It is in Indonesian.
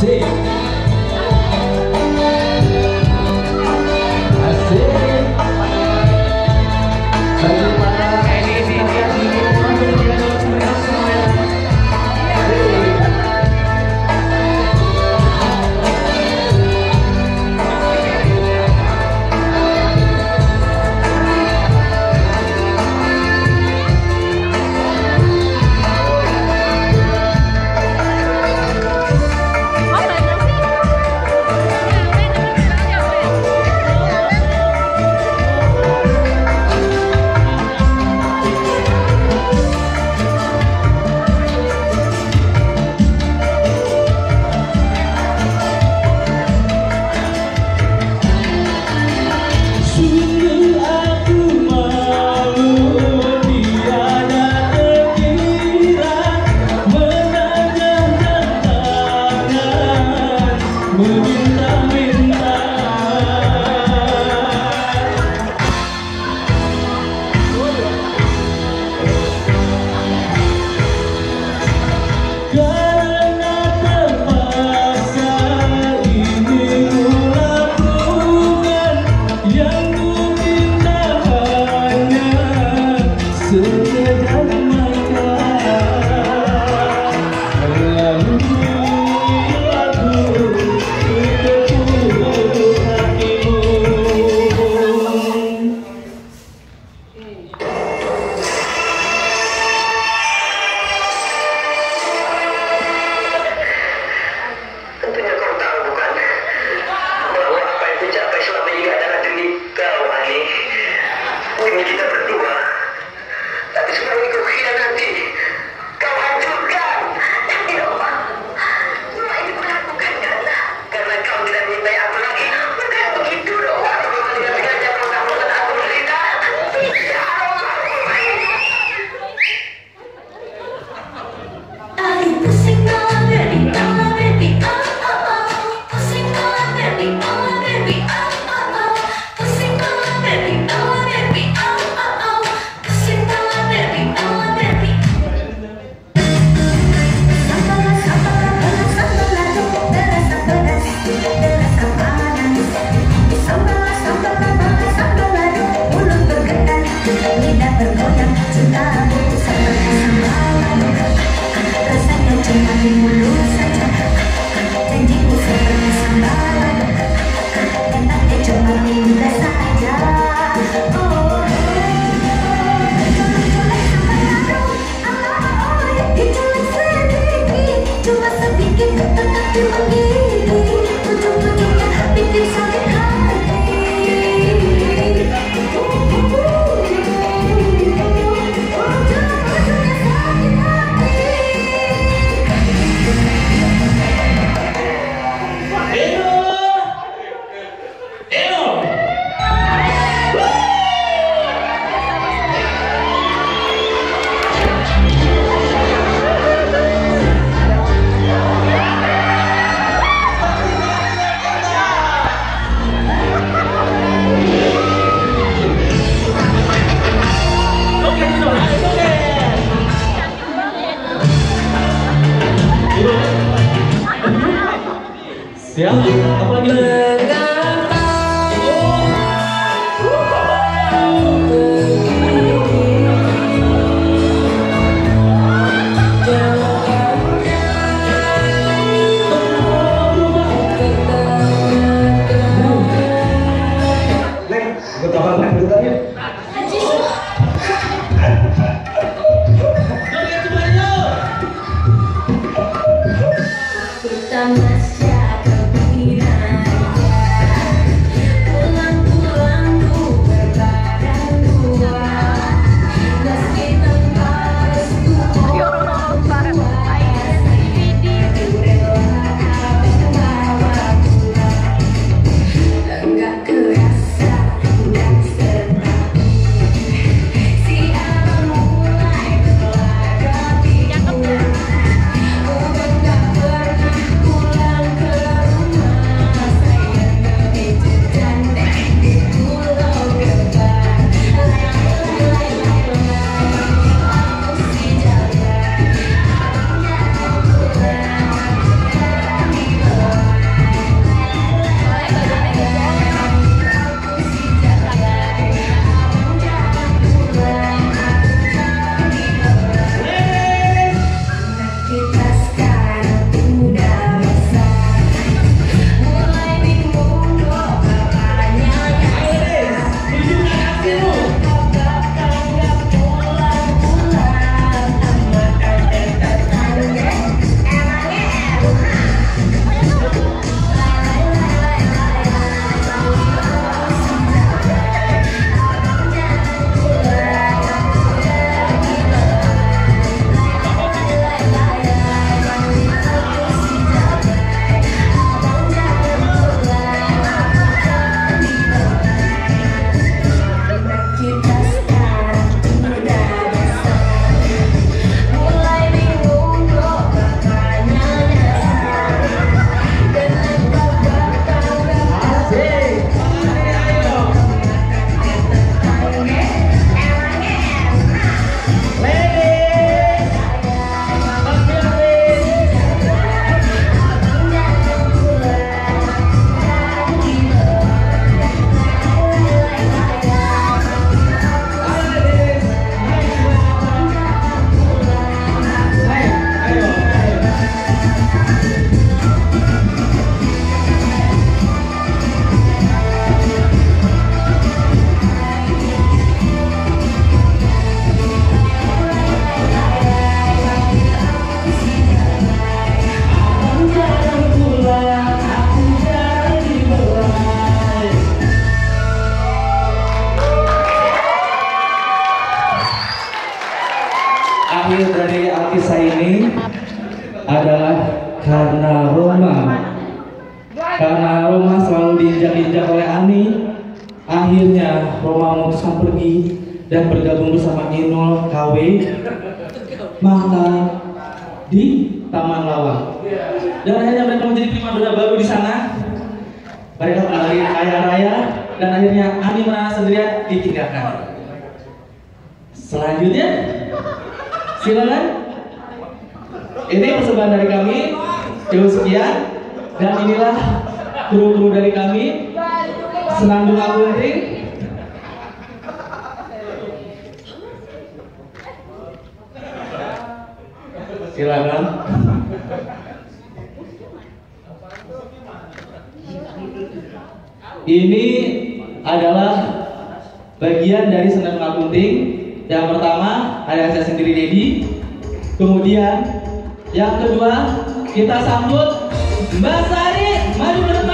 Sei. God. siap. Apalagi lagi? Dan bergabung bersama Inol KW maka di Taman Lawang. Dan akhirnya mereka menjadi primadona baru di sana. Mereka kembali kaya raya dan akhirnya Ani merasa sendirian ditinggalkan. Selanjutnya, silakan. Ini persembahan dari kami. Cukup sekian. Dan inilah kru-kru dari kami. Senandung Akunting. Silakan. Ini adalah bagian dari senandung akunting. Yang pertama ada saya sendiri Dedi. Kemudian yang kedua kita sambut Mbak Sari maju ke depan.